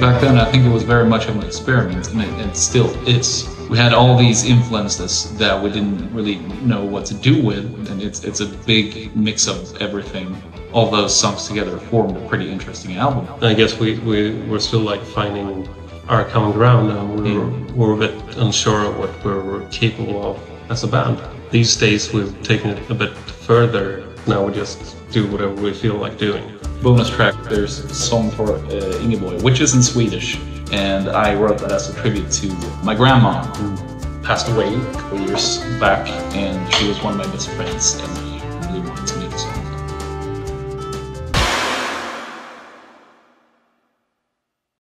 back then I think it was very much of an experiment, and it, it still is. We had all these influences that we didn't really know what to do with, and it's it's a big mix of everything. All those songs together formed a pretty interesting album. I guess we, we were still like finding our common ground and we were, Mm. were a bit unsure of what we were capable of as a band. These days we've taken it a bit further. Now we just do whatever we feel like doing. Bonus track, there's a song for uh, Ingeborg, which is in Swedish, and I wrote that as a tribute to my grandma, who passed away a couple years back, and she was one of my best friends. And